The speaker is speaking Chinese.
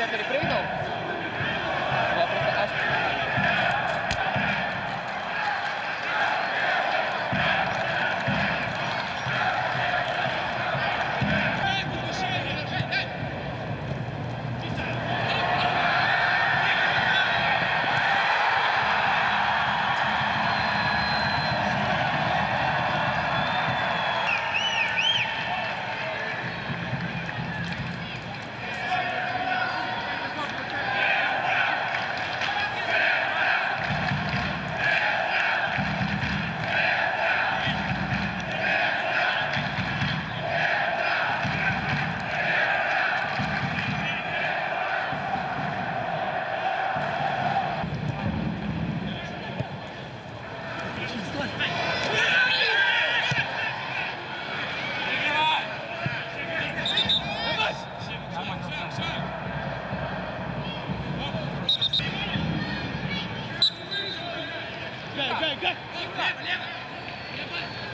Werner Breidel. Лево, лево.